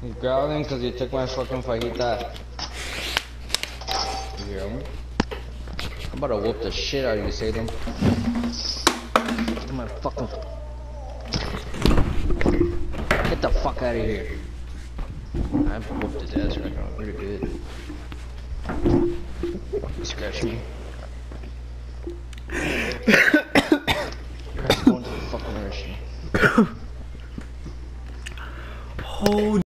He's growling because you took my fucking fajita. You hear me? I'm about to whoop the shit out of you, Satan. Get my fucking... Get the fuck out of here. I've whooped his ass right now. Pretty good. Scratch me. Christ, going to the fucking